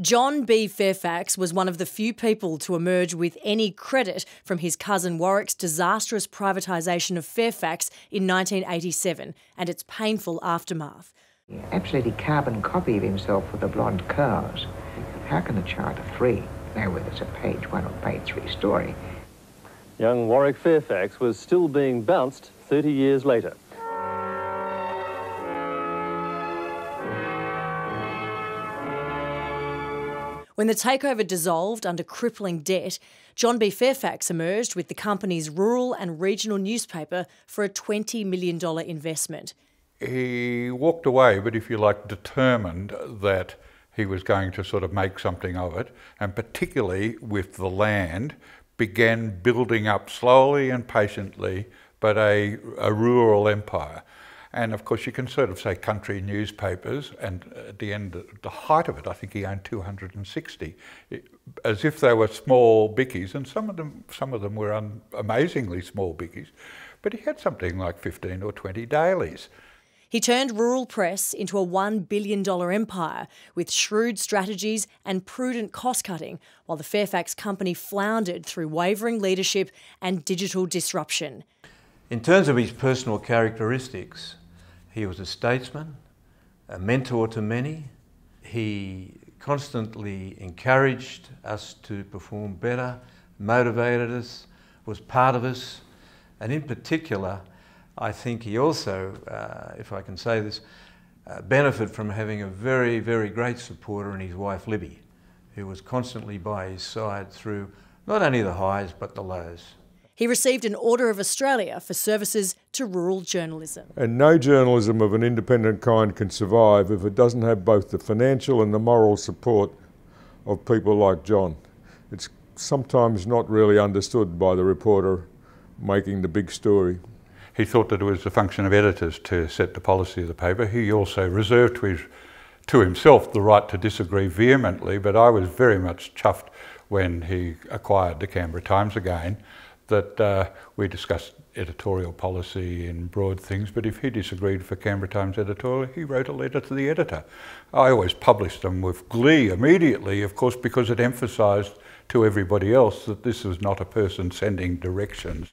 John B. Fairfax was one of the few people to emerge with any credit from his cousin Warwick's disastrous privatisation of Fairfax in 1987 and its painful aftermath. Absolutely carbon copy of himself with the blonde curls. How can the child of three know whether it's a page one or page three story? Young Warwick Fairfax was still being bounced 30 years later. When the takeover dissolved under crippling debt, John B. Fairfax emerged with the company's rural and regional newspaper for a $20 million investment. He walked away, but if you like, determined that he was going to sort of make something of it, and particularly with the land, began building up slowly and patiently, but a, a rural empire. And of course, you can sort of say country newspapers, and at the end, the height of it, I think he owned 260, as if they were small bickies, and some of them, some of them were amazingly small bickies, but he had something like 15 or 20 dailies. He turned rural press into a $1 billion empire with shrewd strategies and prudent cost cutting, while the Fairfax company floundered through wavering leadership and digital disruption. In terms of his personal characteristics, he was a statesman, a mentor to many. He constantly encouraged us to perform better, motivated us, was part of us, and in particular, I think he also, uh, if I can say this, uh, benefited from having a very, very great supporter in his wife Libby, who was constantly by his side through not only the highs but the lows. He received an Order of Australia for services to rural journalism. And no journalism of an independent kind can survive if it doesn't have both the financial and the moral support of people like John. It's sometimes not really understood by the reporter making the big story. He thought that it was the function of editors to set the policy of the paper. He also reserved to, his, to himself the right to disagree vehemently, but I was very much chuffed when he acquired the Canberra Times again that uh, we discussed editorial policy in broad things, but if he disagreed for Canberra Times editorial, he wrote a letter to the editor. I always published them with glee immediately, of course, because it emphasised to everybody else that this was not a person sending directions.